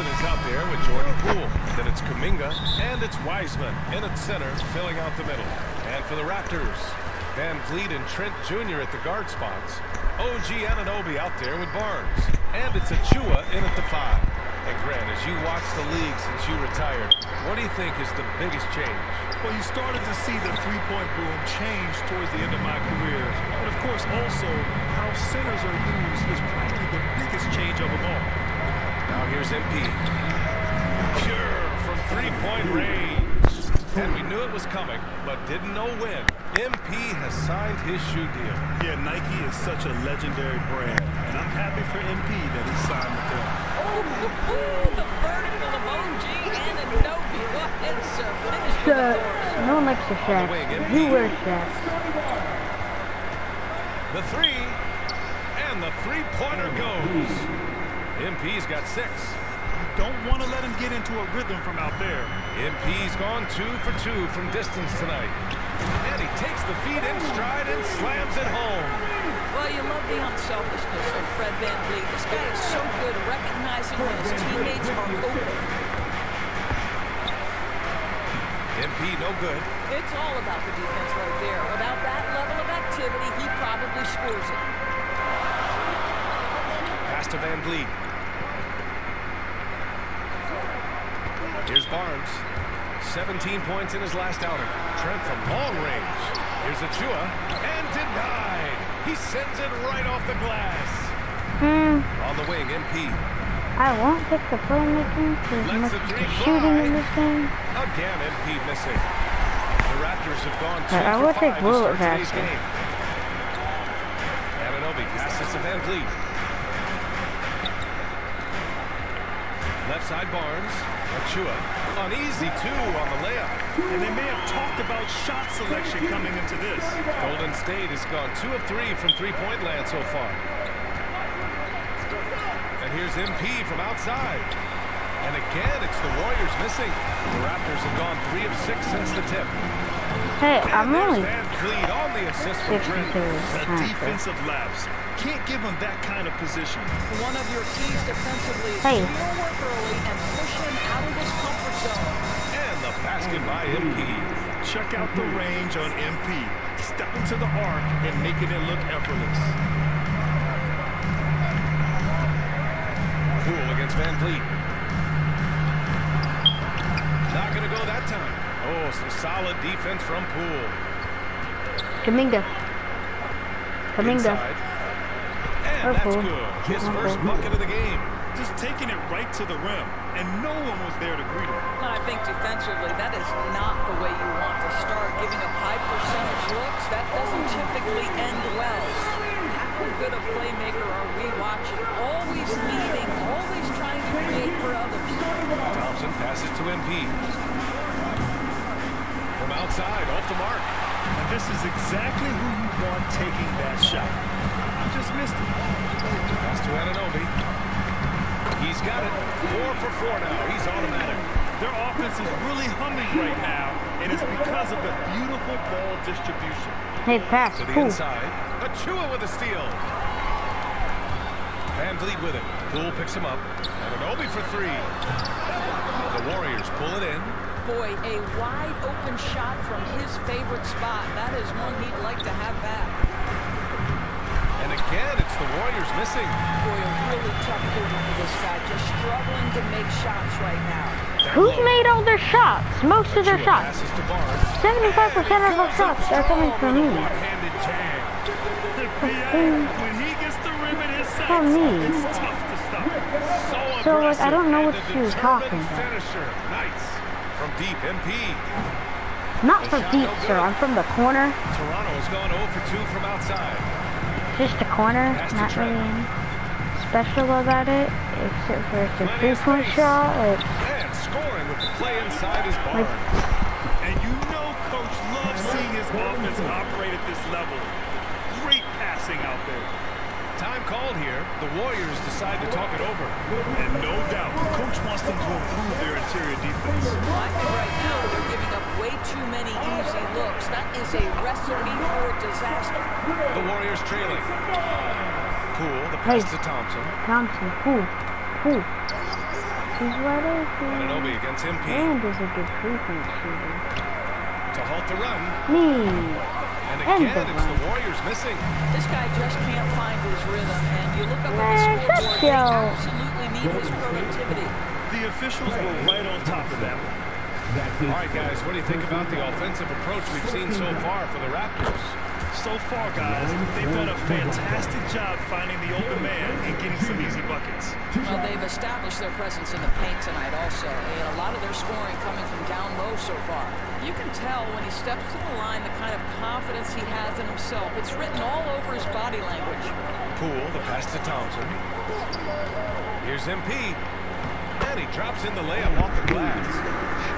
Thompson is out there with Jordan Poole. Then it's Kuminga, and it's Wiseman in at center, filling out the middle. And for the Raptors, VanVleet and Trent Jr. at the guard spots. OG Anunoby out there with Barnes. And it's Achiuwa in at the five. And Grant, as you watch the league since you retired, what do you think is the biggest change? Well, you started to see the three-point boom change towards the end of my career. But, of course, also how centers are used is probably the biggest change of them all. Now here's MP. Pure from three-point range. And we knew it was coming, but didn't know when. MP has signed his shoe deal. Yeah, Nike is such a legendary brand, and I'm happy for MP that he signed with them. Oh, the vertical of OG and Anunoby. What is a finish for the Shaq. Thors. No one likes the Shaq. You wear Shaq. The three, and the three-pointer goes. MP's got six. Don't want to let him get into a rhythm from out there. MP's gone two for two from distance tonight. And he takes the feet in stride and slams it home. Well, you love the unselfishness of Fred Van Vliet. This guy is so good at recognizing when his teammates are open. MP no good. It's all about the defense right there. Without that level of activity, he probably scores it. Pass to VanVleet. Here's Barnes. 17 points in his last outing. Trent from long range. Here's Achiuwa. And denied. He sends it right off the glass. Hmm. On the wing, MP. I won't pick the playmaking because much the of three the shooting in this game. Again, MP missing. The Raptors have gone two I for five to start today's game. Anunoby passes to VanVleet. Left side Barnes. Achiuwa. Uneasy two on the layup. And they may have talked about shot selection coming into this. Golden State has gone two of three from three-point land so far. And here's MP from outside. And again, it's the Warriors missing. The Raptors have gone three of six since the tip. Hey, I'm there's only Van Vliet the assist from 52 Trent. The times. defensive lapse. Can't give him that kind of position. One of your keys defensively is Hey. do your work early and push him out of his comfort zone. And the basket by MP. Check out the range on MP. Stepping to the arc and making it look effortless. Oh, some solid defense from Poole. Kuminga. Kuminga. Inside. And Or that's good. His Or first bucket of the game. Just taking it right to the rim, and no one was there to greet him. And I think defensively, that is not the way you want to start. Giving up high percentage looks, that doesn't typically end well. How good a playmaker are we watching? Always leading, always trying to create for others. Thompson passes to MP. From outside, off the mark. And this is exactly who you want taking that shot. You just missed it. Pass to Anunoby. He's got it. Four for four now. He's automatic. Their offense is really humming right now, and it's because of the beautiful ball distribution. Hey, pass. To the Cool. inside. Achiuwa with a steal. VanVleet with it. Poole picks him up. Anunoby for three. The Warriors pull it in. Boy, a wide open shot from his favorite spot. That is one he'd like to have back. And again, it's the Warriors missing. Boy, a really tough quarter for this guy. Just struggling to make shots right now. Who's made all their shots? Most of their shots. Passes to Barnes. 75% of our shots are coming from me. One-handed jam. when he gets the rim in his sights, From me. it's tough to stop. So, like, I don't know aggressive what and she was determined talking about. From deep, MP. Not from deep, sir. I'm from the corner. Toronto's gone 0 for 2 from outside. Just the corner. Pass Not really special about it. Except for it's a three-point shot. It's And scoring with the play inside his barn. And you know Coach loves seeing his offense operate at this level. Great passing out there. Time called here. The Warriors decide to talk it over. And no doubt, Coach wants them to improve their interior defense. I think right now they're giving up way too many easy looks. That is a recipe for disaster. The Warriors trailing. Poole, the Hey. to Thompson. Thompson. Cool. Cool. he's wide open. Anunoby against MP And is a good three-point shooter. to halt the run. Me. And And again, it's the. Warriors missing. This guy just can't find his rhythm, and you look up Man, at the shut scoreboard, they your- absolutely need his productivity. The officials were right on top of that one. All right, guys, what do you think about the offensive approach we've seen so far for the Raptors? So far, guys, they've done a fantastic job finding the open man and getting some easy buckets. Well, they've established their presence in the paint tonight also, and a lot of their scoring coming from down low so far. You can tell when he steps to the line the kind of confidence he has in himself. It's written all over his body language. Poole, the pass to Thompson. Here's MP. And he drops in the layup off the glass.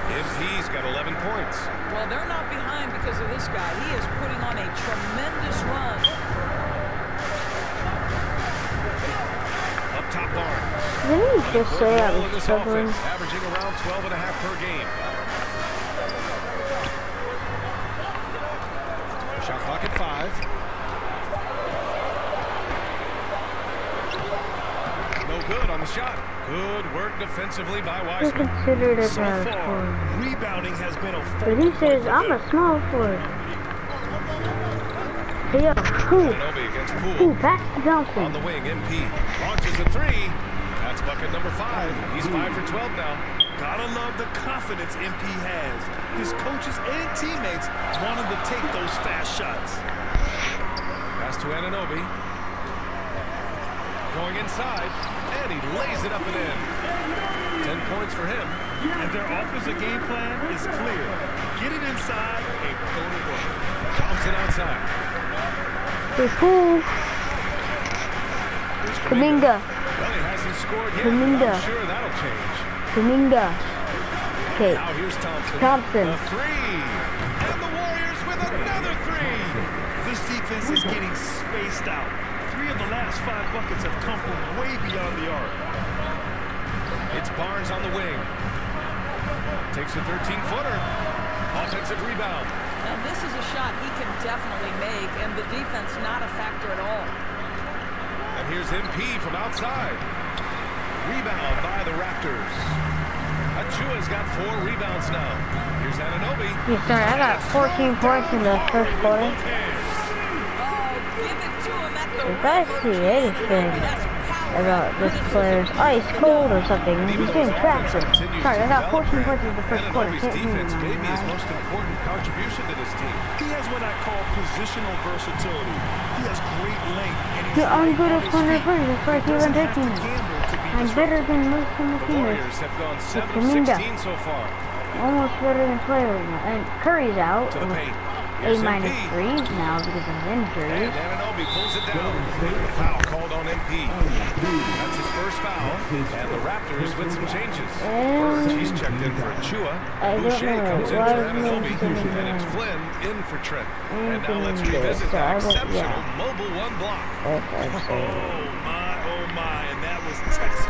MP's got 11 points. Well, they're not behind because of this guy. He is putting on a tremendous run. Up top Barnes. Didn't he just say I was struggling? offense, averaging around 12 and a half per game. Shot clock at five. No good on the shot. Good work defensively by Wiseman. considered it So a far, score. rebounding has been a But he says, I'm a small forward. Hey, yo, who? Anunoby against Who? Poole. On the wing, MP launches a three. That's bucket number five. He's five for 12 now. Gotta love the confidence MP has. His coaches and teammates want him to take those fast shots. Pass to Anunoby. Going inside, and he lays it up and in. Ten points for him. And their offensive game plan is clear. Get it inside and go to work. Thompson outside. Hey, cool. Here's Kuminga. Well, he hasn't scored yet. Kuminga. I'm sure that'll change. Kuminga. Okay. Now here's Thompson. Thompson. The three. And the Warriors with another three. This defense is getting spaced out. Three of the last five buckets have come from way beyond the arc. It's Barnes on the wing. Takes a 13-footer. Offensive rebound. And this is a shot he can definitely make, and the defense not a factor at all. And here's MP from outside. Rebound by the Raptors. Achiuwa's got four rebounds now. Here's Anunoby. Yeah, sorry, I got 14 points in the first quarter. Oh, give it to him at the If I see anything That's power. about this player's ice cold or something, he's getting trapped. Sorry, I got 14 points in the first quarter. Anunoby's Can't defense may be his most important contribution to this team. He has what I call positional versatility. He has great length and he's Yeah, I'm light good on at his corner feet. three. That's why I He keep on taking to it. gamble to be I'm better than most of the. Warriors have gone 7 of 16 so far. Almost better than player. And Curry's out. To the paint. A minus three now because of injury. And. Anunoby pulls it down. Foul called on MP. That's his first foul. And the Raptors with some changes. And- Burge, he's checked in for Achiuwa. Boucher comes in for Anunoby. And it's? Flynn in for Trent. And now let's revisit Davis. that exceptional mobile one block. That's what I'm saying. my, oh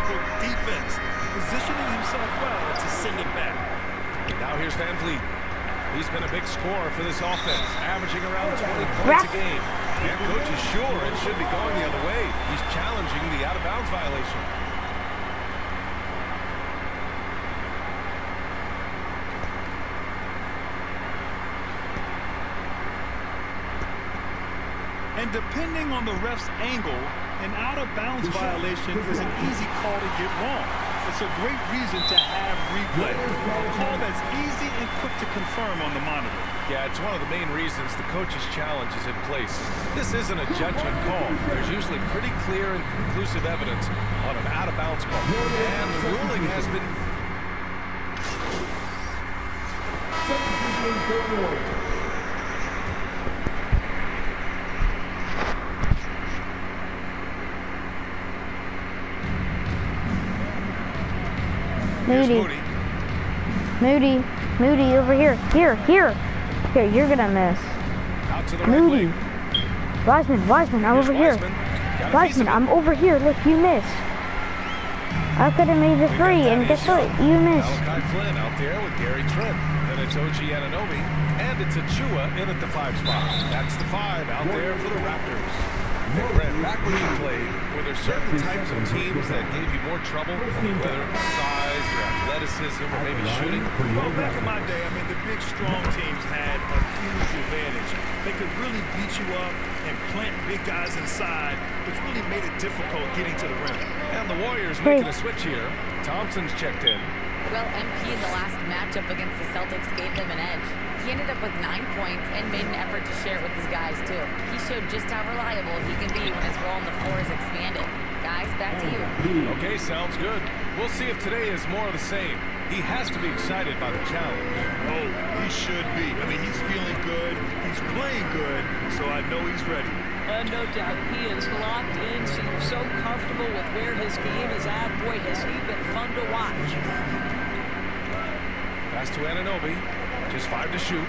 textbook defense. Positioning himself well to send it back. Now here's VanVleet. He's been a big scorer for this offense, averaging around 20 points a game. And coach is sure it should be going the other way. He's challenging the out-of-bounds violation. And depending on the ref's angle, an out-of-bounds violation is an easy call to get wrong. It's a great reason to have replay. A call that's easy and quick to confirm on the monitor. Yeah, it's one of the main reasons the coach's challenge is in place. This isn't a judgment call. There's usually pretty clear and conclusive evidence on an out-of-bounds call. And the ruling has been Moody. Moody. Moody. Moody, over here. Here, here. Here, you're gonna miss. Out to the right Moody. wing. Wiseman, Wiseman, I'm Here's over here. Wiseman. Piece Wiseman. I'm over here. Look, you missed. I could have made the We three, and guess what? You missed. Malachi Flynn out there with Gary Trent. Then it's OG Anunoby. And it's Achiuwa in at the five spot. That's the five out there for the Raptors. And Grant, back when you played, were there certain types of teams that gave you more trouble, whether it was size athleticism or maybe shooting? Well, back in my day, I mean, the big, strong teams had a huge advantage. They could really beat you up and plant big guys inside, which really made it difficult getting to the rim. And the Warriors making a switch here. Thompson's checked in. Well, MP in the last matchup against the Celtics gave them an edge. He ended up with nine points and made an effort to share it with his guys, too. He showed just how reliable he can be when his role on the floor is expanded. Guys, back to you. Okay, sounds good. We'll see if today is more of the same. He has to be excited by the challenge. Oh, he should be. I mean, he's feeling good. He's playing good, so I know he's ready. Uh, no doubt. He is locked in, seems so comfortable with where his game is at. Boy, has he been fun to watch. Pass to Anunoby. Just five to shoot.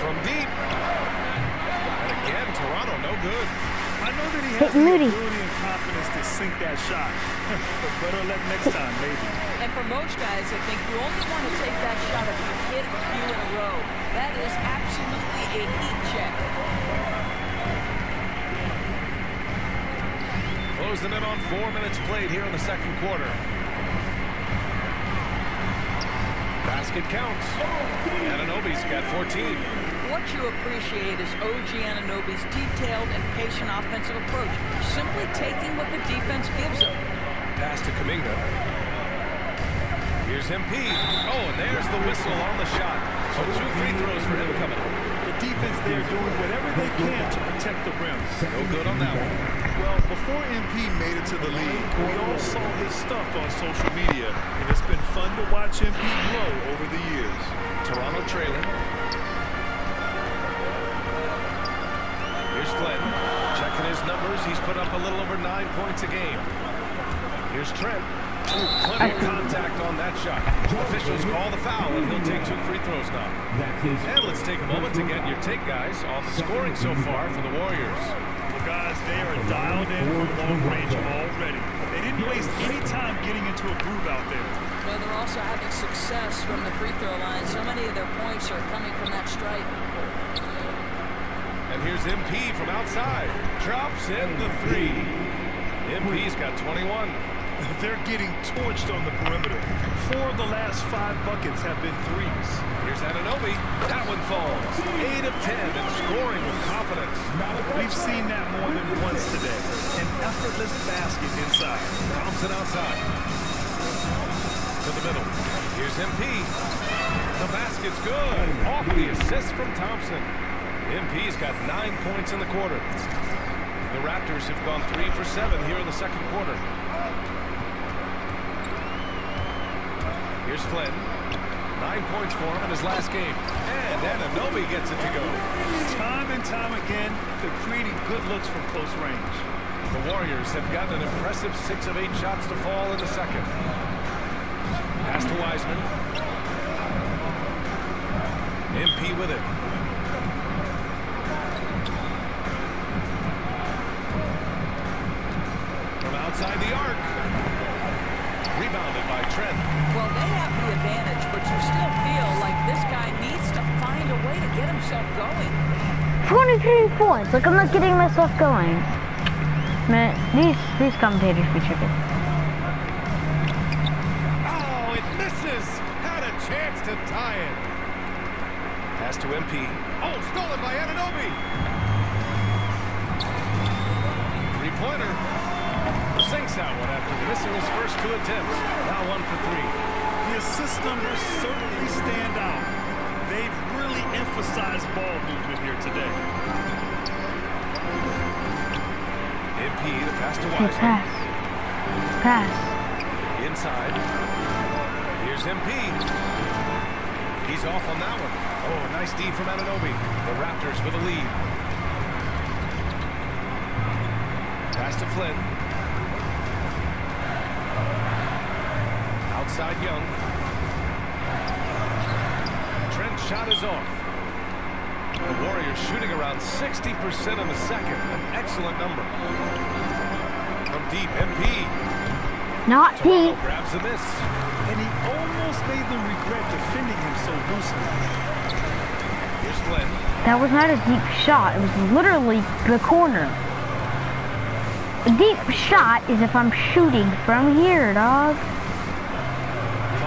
From deep. And again, Toronto no good. I know that he Hey, has the Moody. ability and confidence to sink that shot. but better luck next time, maybe. And for most guys, I think you only want to take that shot if you hit a few in a row. That is absolutely a heat check. Closing in on four minutes played here in the second quarter. Basket counts. Anunoby's got 14. What you appreciate is OG Anunoby's detailed and patient offensive approach, simply taking what the defense gives him. Pass to Kuminga. Here's MP. Oh, and there's the whistle on the shot. So two free throws for him coming up. The defense there doing whatever they can to protect the rim. No good on that one. Well, before MP made it to the league, we all saw his stuff on social media, and it's been fun to watch MP grow over the years. Toronto trailing. Flynn. Checking his numbers. He's put up a little over nine points a game. Here's Trent. Ooh, plenty of contact on that shot. Officials call the foul, and he'll take two free throws now. And let's take a moment to get your take, guys, on the scoring so far for the Warriors. The guys, they are dialed in from long range already. They didn't waste any time getting into a groove out there. Well, they're also having success from the free throw line. So many of their points are coming from that stripe. And here's MP from outside. Drops in the three. MP's got 21. They're getting torched on the perimeter. Four of the last five buckets have been threes. Here's Anunoby. That one falls. 8 of 10 and scoring with confidence. We've seen that more than once today. An effortless basket inside. Thompson outside. To the middle. Here's MP. The basket's good. Off the assist from Thompson. MP's got nine points in the quarter. The Raptors have gone three for seven here in the second quarter. Here's Flynn. Nine points for him in his last game. And Anunoby gets it to go. Time and time again, they're creating good looks from close range. The Warriors have gotten an impressive six of eight shots to fall in the second. Pass to Wiseman. MP with it. Trent. Well, they have the advantage, but you still feel like this guy needs to find a way to get himself going. 23 points. Like I'm not getting myself going. Man, these these commentators be tripping. Oh, it misses. Had a chance to tie it. Pass to MP. Oh, stolen by Anunoby. Three-pointer. Sinks that one after missing his first two attempts. Now one for three. The assist numbers certainly stand out. They've really emphasized ball movement here today. MP, the pass to Wiseman. pass. Pass. Inside. Here's MP. He's off on that one. Oh, nice D from Anunoby. The Raptors for the lead. Pass to Flynn. Outside Young. Trent shot is off. The Warriors shooting around 60% in the second. An excellent number. From deep, MP. Not Toronto deep. grabs the miss. And he almost made them regret defending him so loosely. Here's Flynn. That was not a deep shot. It was literally the corner. A deep shot is if I'm shooting from here, dog.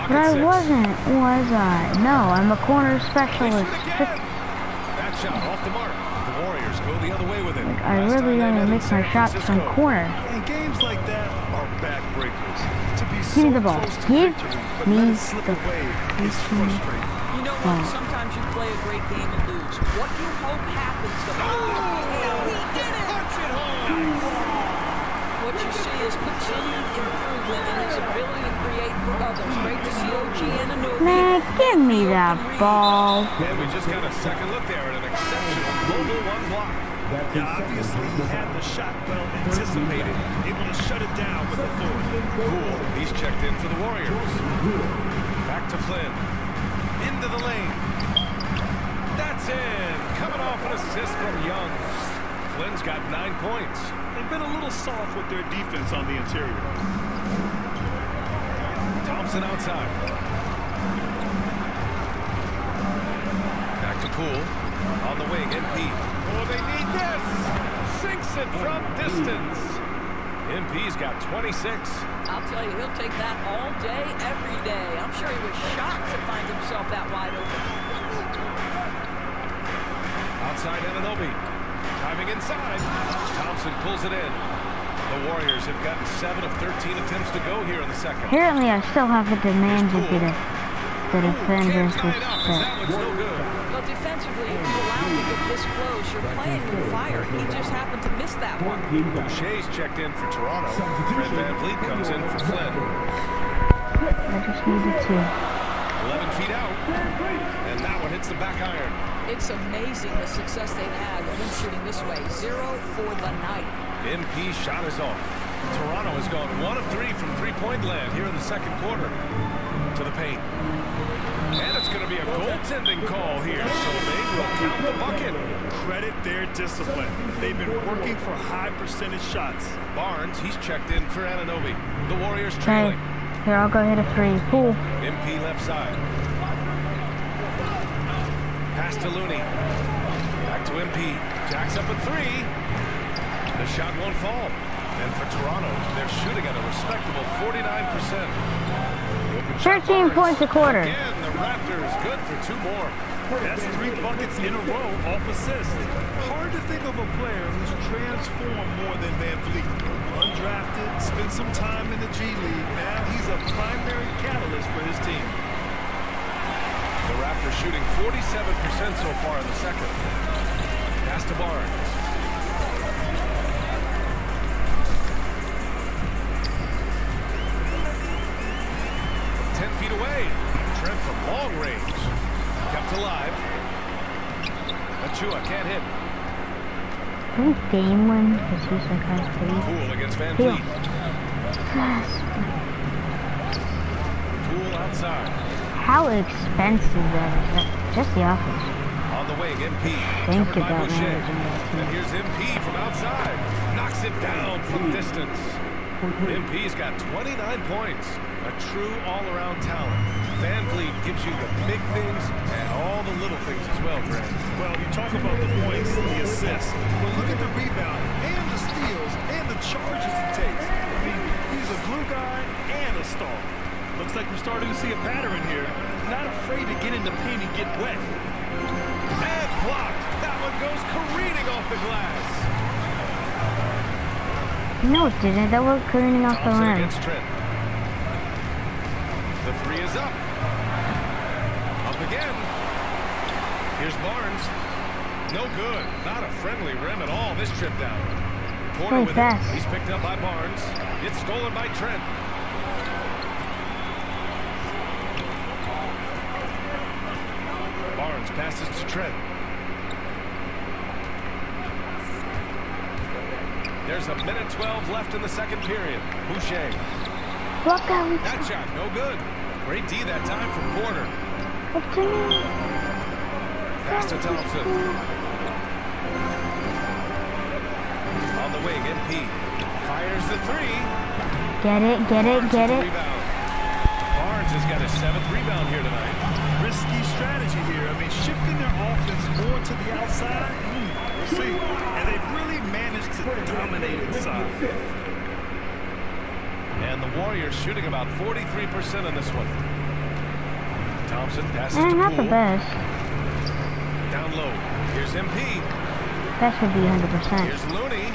Clock But I six. wasn't, was I? No, I'm a corner specialist. for. That shot off the mark. The Warriors go the other way with it. Like, I Last really time they want to met make my San shots from corner. And games like that are backbreakers. To be Give so me the ball. close to Give victory, me let it slip the- away is frustrating. You know what? Sometimes you play a great game and lose. What you hope happens the Oh, What is continued improvement in his ability to create for others. Great to see OG Anunoby. Man, give me that ball. And we just got a second look there at an exceptional global one block. Yeah, obviously he had the shot well anticipated, able to shut it down with the forward. Cool. He's checked in for the Warriors. Back to Flynn. Into the lane. That's in. Coming off an assist from Young. Flynn's got nine points. They've been a little soft with their defense on the interior. Thompson outside. Back to Poole. On the wing, MP. Oh, they need this. Sinks it from distance. MP's got 26. I'll tell you, he'll take that all day, every day. I'm sure he was shocked to find himself that wide open. Outside Anunoby. Driving inside. Thompson pulls it in. The Warriors have gotten 7 of 13 attempts to go here in the second. Apparently, I still have a demand to get a, the defenders Can't tie it up that set. no good. But defensively, if you allow him to get this close, you're playing with fire. He just happened to miss that one. Boucher's checked in for Toronto. Fred VanVleet comes in for Flynn. I just needed to. 11 feet out. And that one hits the back iron. It's amazing the success they've had with him shooting this way. Zero for the night. MP shot is off. Toronto has gone one of three from three-point land here in the second quarter. To the paint. And it's going to be a goaltending call here, so they will count the bucket. Credit their discipline. They've been working for high percentage shots. Barnes, he's checked in for Anunoby. The Warriors Okay, trailing. here, I'll go hit a three. Poole. MP left side. Pass to Looney. Back to MP. Jacks up at three. The shot won't fall. And for Toronto, they're shooting at a respectable 49%. The open shot 13 points a quarter. Again, the Raptors good for two more. That's three buckets in a row off assist. Hard to think of a player who's transformed more than Van Vliet. Undrafted, spent some time in the G League. Now he's a primary catalyst for his team. Raptors shooting 47% so far in the second. Pass to Barnes. Ten feet away. Trent from long range. Kept alive. Achiuwa can't hit. Didn't Dame win? Because he's like has pretty Poole against VanVleet. Poole outside. How expensive that is. Just the offense. On the wing, MP. Think covered by about managing that team. And here's MP from outside. Knocks it down from hmm. distance. MP's got 29 points. A true all-around talent. VanVleet gives you the big things and all the little things as well, Grant. Well, you talk about the points, the assists, but look at the rebound and the steals and the charges he takes. I mean, he's a glue guy and a star. Looks like we're starting to see a pattern here. Not afraid to get in the paint and get wet. And blocked. That one goes careening off the glass. No, it didn't. That was careening off the Thompson rim. against Trent. The three is up. Up again. Here's Barnes. No good. Not a friendly rim at all this trip down. Porter Play with fast. it. He's picked up by Barnes. It's stolen by Trent. Barnes passes to Trent. There's a minute 12 left in the second period. Boucher. Look out. That shot, no good. Great D that time from Porter. Up to me. Pass to Thompson. On the wing, MP. Fires the three. Get it, get it, Barnes get it. Rebound. Barnes has got his seventh rebound here tonight. The outside? Hmm, we'll see. And they've really managed to dominate inside. And the Warriors shooting about 43% in this one. Thompson passes Eh, to not the best. Down low. Here's MP. That should be 100%. Here's Looney.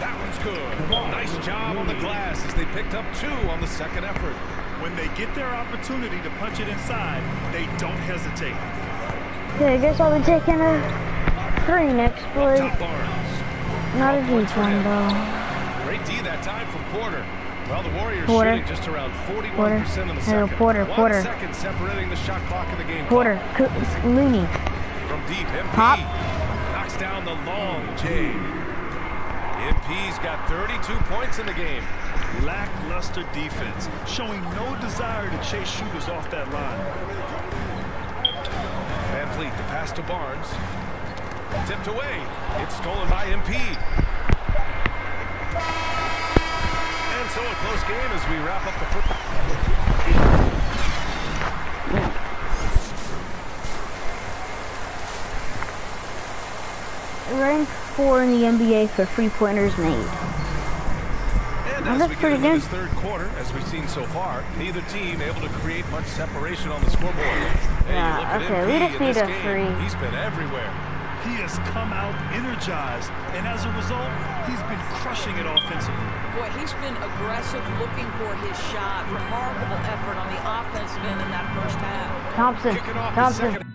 That one's good. Nice job on the glass as they picked up two on the second effort. When they get their opportunity to punch it inside, they don't hesitate. Okay, I guess I'll be taking a three next play. Not a deep one though. Great D that time from Porter. Well, the Warriors Porter. shooting just around 41% Porter. in the second. Porter, One Porter. second separating the shot clock the game. Porter, Co- Looney. From deep, MP Pop. knocks down the long J. MP's got 32 points in the game. Lackluster defense, showing no desire to chase shooters off that line. Van the pass to Barnes. Tipped away. It's stolen by MP. And so a close game as we wrap up the first. Ranked four in the NBA for three pointers made. And as that's we pretty good. this third quarter, as we've seen so far, neither team able to create much separation on the scoreboard. Hey, you Yeah, look okay, we just need a game, three. He's been everywhere. He has come out energized, and as a result, he's been crushing it offensively. Boy, he's been aggressive, looking for his shot. Remarkable effort on the offensive end in that first half. Thompson, Kicking off the Thompson.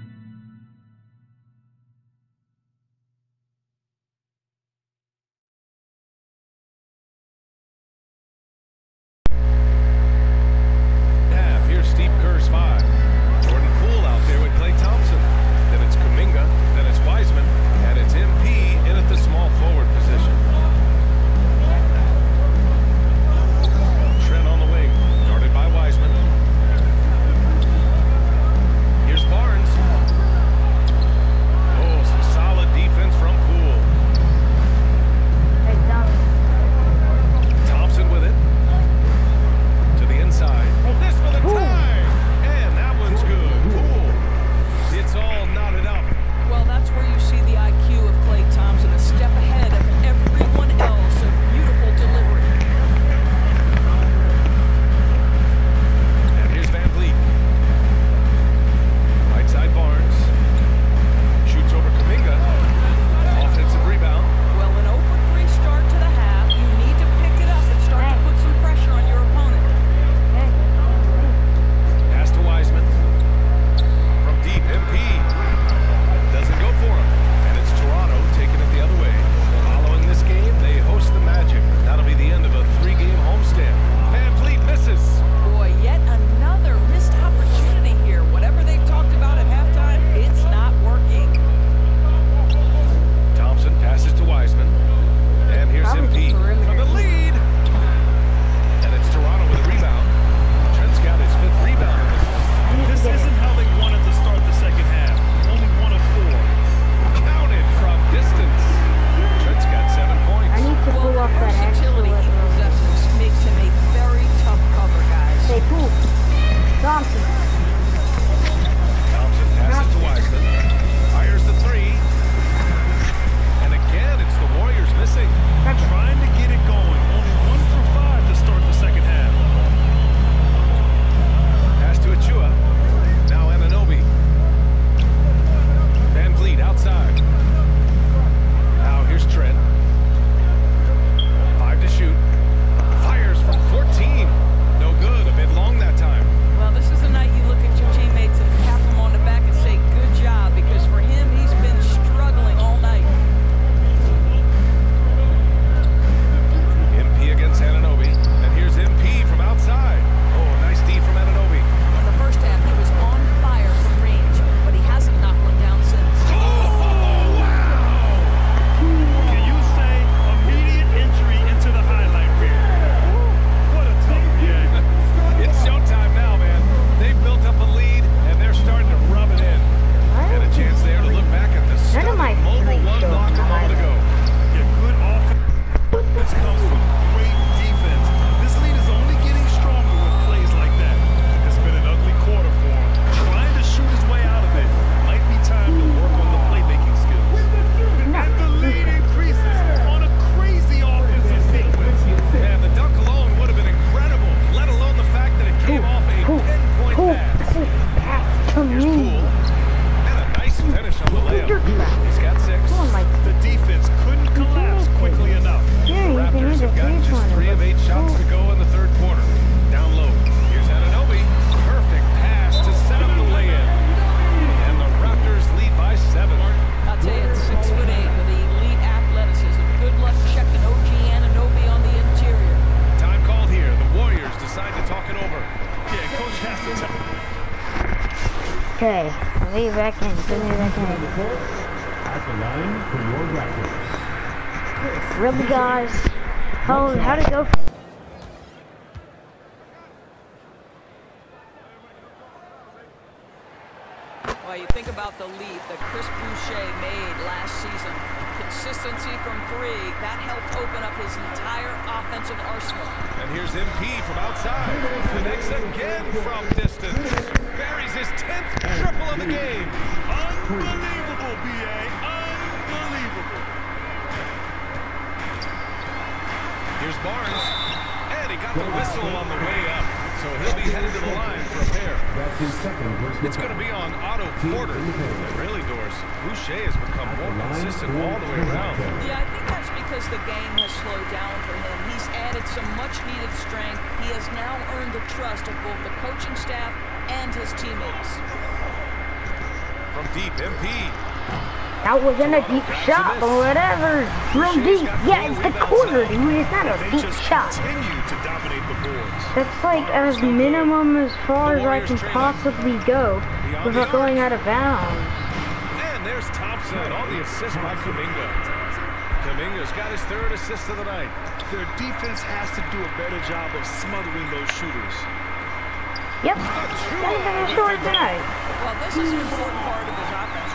Poole, the leap that Chris Boucher made last season. Consistency from three, that helped open up his entire offensive arsenal. And here's MP from outside. Connects again from distance. Buries his 10th triple of the game. Unbelievable, BA. Unbelievable. Here's Barnes. And he got the whistle on the way up. So he'll be headed to the line for a pair. That's his second personal It's going to be on Otto Porter. Really, Doris, Boucher has become more consistent all the way around. Yeah, I think that's because the game has slowed down for him. He's added some much-needed strength. He has now earned the trust of both the coaching staff and his teammates. From deep, MP. That wasn't a deep shot, but whatever. Real deep. Yeah, it's the corner, dude. It's not a They deep just shot. continue to dominate the boards. That's like as minimum as far as I can possibly go without going out of bounds. And there's Thompson on the assist by Kuminga. Kuminga's got his third assist of the night. Their defense has to do a better job of smothering those shooters. Yep. That was a short night. Well, this is an important part of his offense.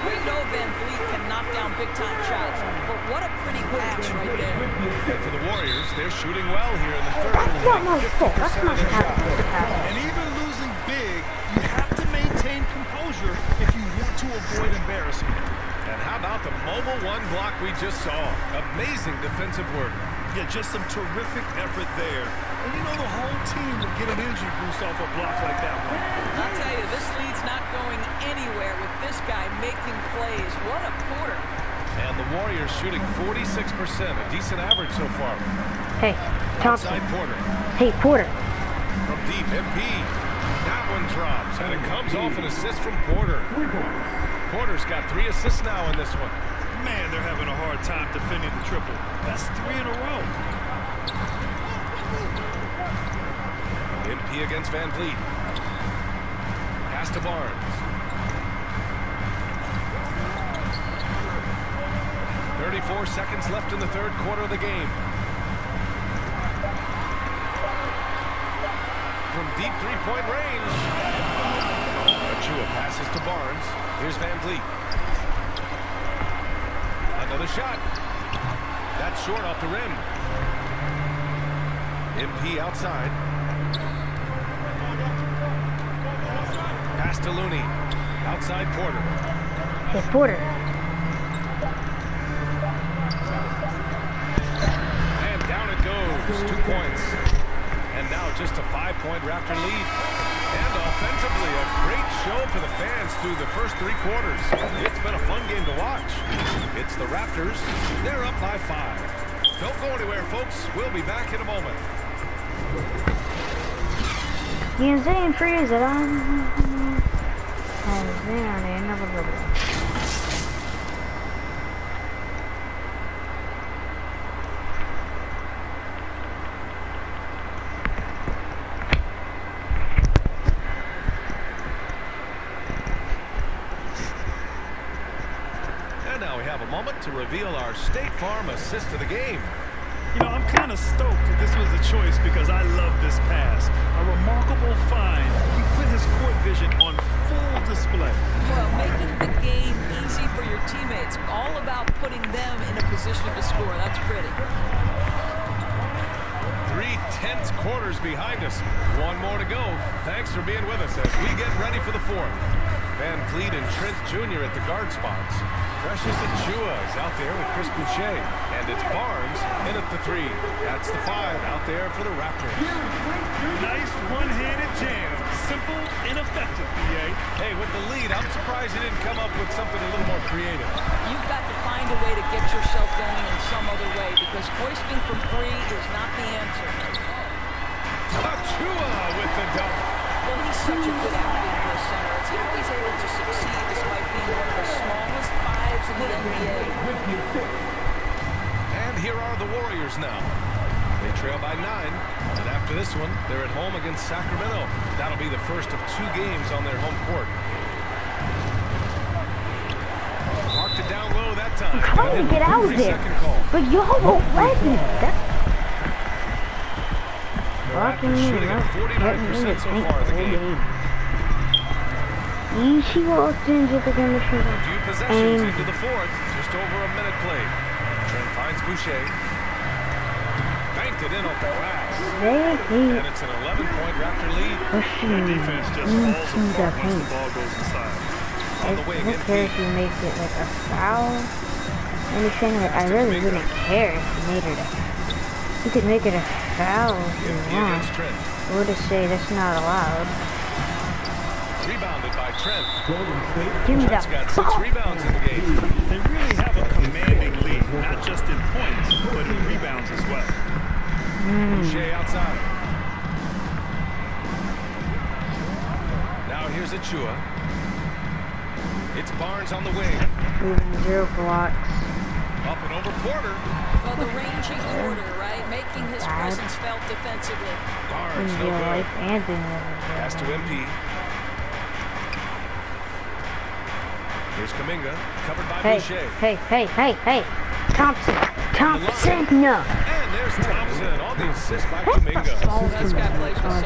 We know Van Vliet can knock down big-time shots, but what a pretty pass right there. And for the Warriors, they're shooting well here in the third. That's not my fault. That's not happening. And even losing big, you have to maintain composure if you want to avoid embarrassment. And how about the mobile one block we just saw? Amazing defensive work. Yeah, just some terrific effort there. And you know the whole team would get an injury boost off a block like that one. I'll tell you, this lead's not going anywhere with this guy making plays. What a quarter. And the Warriors shooting 46%, a decent average so far. Hey, Thompson. Outside Porter. Hey, Porter. From deep, MP. That one drops, and it comes off an assist from Porter. Porter's got three assists now in this one. Man, they're having a hard time defending the triple. That's three in a row. MP against VanVleet. Pass to Barnes. 34 seconds left in the third quarter of the game. From deep three-point range. Achiuwa passes to Barnes. Here's VanVleet. Another shot. That's short off the rim. MP outside. Pass to Looney. Outside Porter. Hey, Porter. And down it goes. Two points. Just a five-point Raptor lead. And offensively, a great show for the fans through the first three quarters. It's been a fun game to watch. It's the Raptors. They're up by five. Don't go anywhere, folks. We'll be back in a moment. You can say in freeze that I'm. I'm there, never go. And now we have a moment to reveal our State Farm assist of the game. You know, I'm kind of stoked that this was a choice because I love this pass. A remarkable find. He put his court vision on full display. Well, making the game easy for your teammates. All about putting them in a position to score. That's pretty. Three tense quarters behind us. One more to go. Thanks for being with us as we get ready for the fourth. Van Vliet and Trent Jr. at the guard spots. Precious Achiuwa is out there with Chris Boucher. And it's Barnes in at the three. That's the five out there for the Raptors. Nice one-handed jam. Simple ineffective, BA. Hey, with the lead, I'm surprised you didn't come up with something a little more creative. You've got to find a way to get yourself going in some other way because hoisting from three is not the answer. Achiuwa with the dunk. Well, he's such a good athlete for a center. It's how he's able to succeed despite being one of the smallest fives in the NBA. And here are the Warriors now. They trail by nine, and after this one, they're at home against Sacramento. That'll be the first of two games on their home court. Marked it down low that time. I'm trying to get out of there. But y'all won't let me. That's fucking shooting at Let's get me 49% so far in the game. Easy walked into the game of shooting. Few possessions Um, into the fourth. Just over a minute played. Trent finds Boucher. Banked it in off the glass. They And it's an 11-point Raptor lead. pushing Defense just falls apart once the ball goes inside. On the wing, who MP. cares if you make it like a foul? Anything like I really wouldn't care if you made it a. You could make it a foul if you want. I would say that's not allowed. Rebounded by Trent. Golden State Give me that got six rebounds in the game. They really have a commanding lead, not just in points, but in rebounds as well. Hmm. Boucher outside. Now here's Achiuwa. It's Barnes on the wing. Even zero blocks. Up and over Porter. Well, the rangy order, right? Making his Bad. presence felt defensively. In Barnes, no real good. life and in real Pass to life. MP. Here's Kuminga, covered by Hey, Boucher. hey, hey, hey, hey. Thompson. Thompson, no. And there's Thompson on the assist by Kuminga.